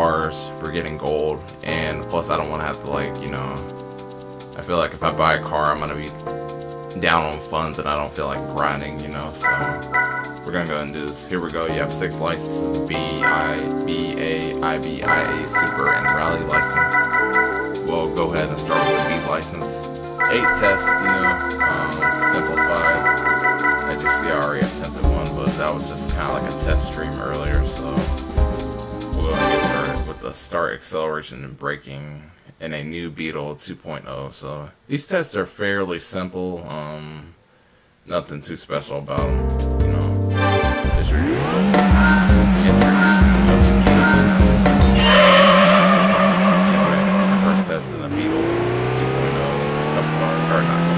for getting gold, and plus I don't want to have to like, you know, I feel like if I buy a car, I'm gonna be down on funds, and I don't feel like grinding, you know. So we're gonna go and do this. Here we go. You have six licenses: B, I, B, A, I, B, I, A, Super, and Rally license. We'll go ahead and start with the B license. Eight tests, you know, um, simplified. I just see, I already attempted one, but that was just kind of like a test stream earlier, so the start acceleration and braking in a new Beetle 2.0. So these tests are fairly simple. Um, nothing too special about them. You know, first test in the Beetle 2.0 cup car, or not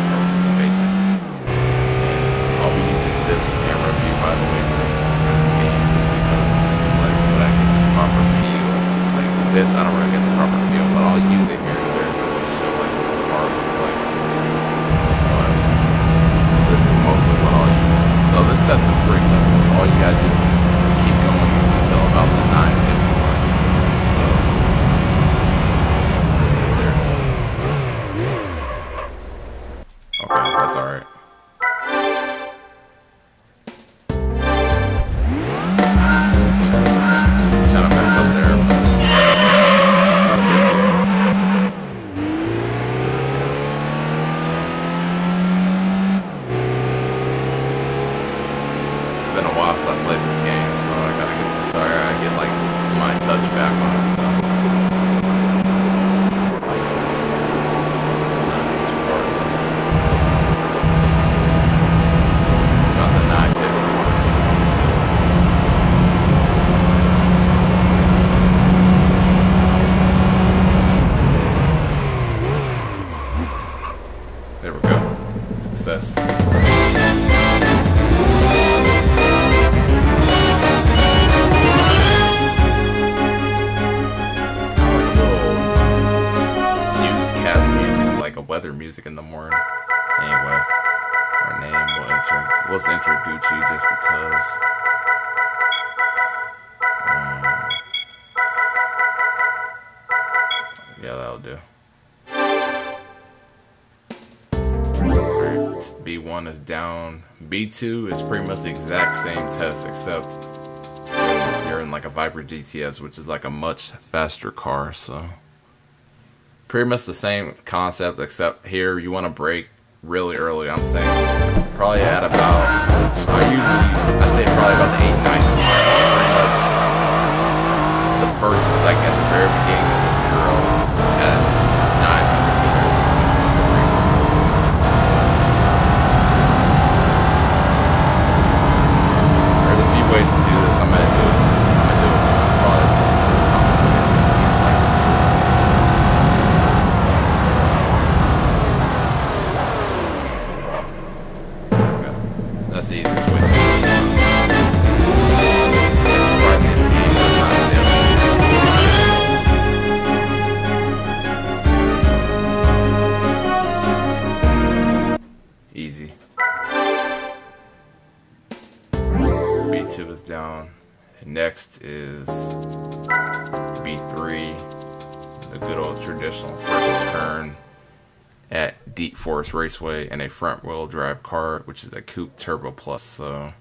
like a weather music in the morning. Anyway, our name will enter. Let's enter Gucci just because. Um, yeah, that'll do. Alright, B1 is down. B2 is pretty much the exact same test except you're in like a Viper GTS, which is like a much faster car. So pretty much the same concept, except here you want to break really early. I'm saying probably at about I usually I say probably about the eight nine. Pretty much the first like at the very beginning Deep Forest Raceway and a front wheel drive car, which is a Coupe Turbo Plus. So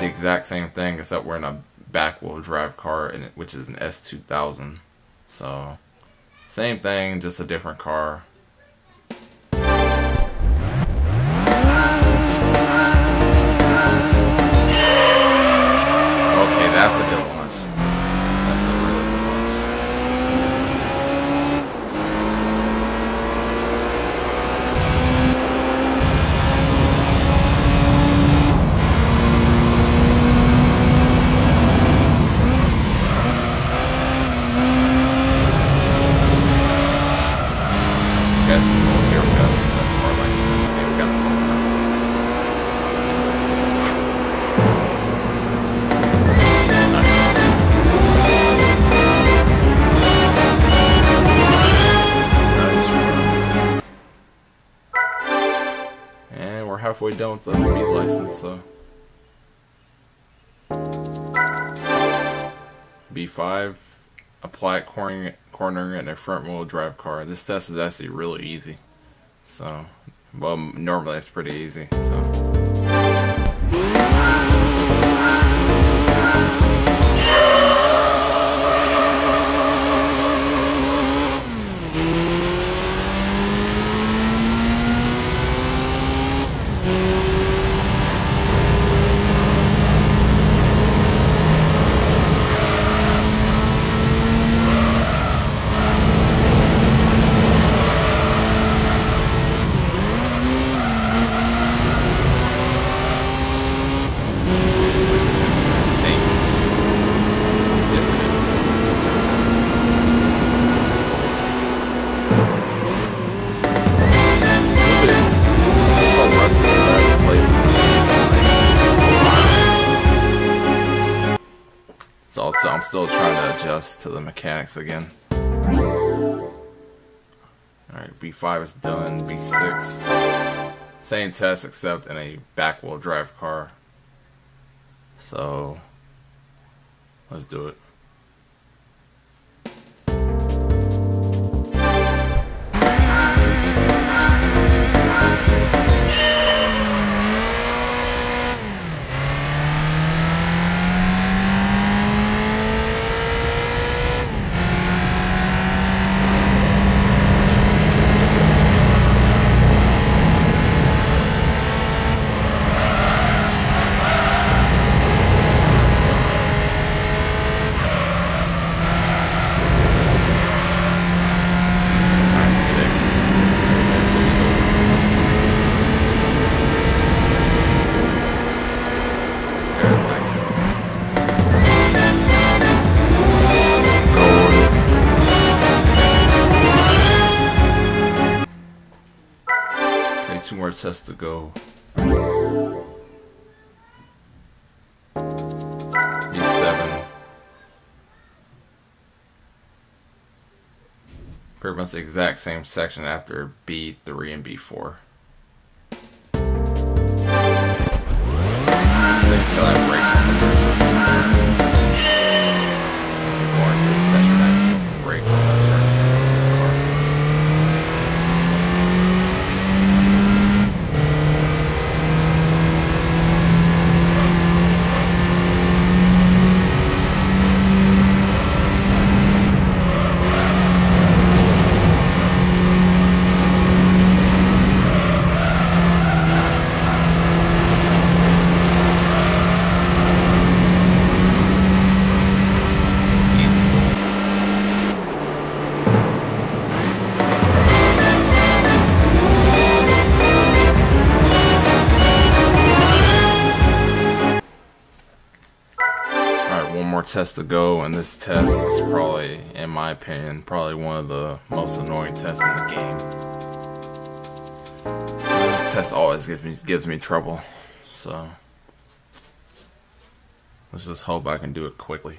the exact same thing, except we're in a back wheel drive car, and which is an S2000. So, same thing, just a different car. Okay, that's a halfway done with the B license, so. B5, apply cornering, cornering in a front wheel drive car. This test is actually really easy. So, well, normally it's pretty easy, so. So I'm still trying to adjust to the mechanics again. Alright, B5 is done. B6. Same test except in a back wheel drive car. So let's do it. More tests to go. B7. Pretty much the exact same section after B3 and B4. They still Alright, one test to go, and this test is probably, in my opinion, probably one of the most annoying tests in the game. This test always gives me gives me trouble, so let's just hope I can do it quickly.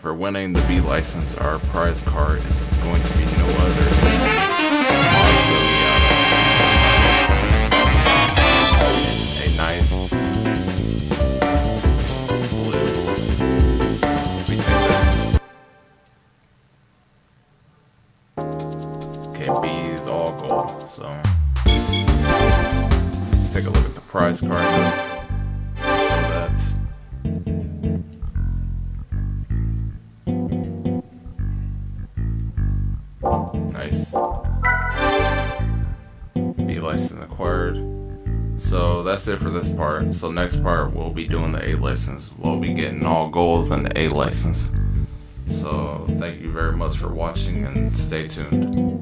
For winning the B license, our prize card is going to be no other than A nice blue. Okay, B is all gold, so let's take a look at the prize card. Nice. B license acquired. So that's it for this part. So next part we'll be doing the A license. We'll be getting all goals and the A license. So thank you very much for watching and stay tuned.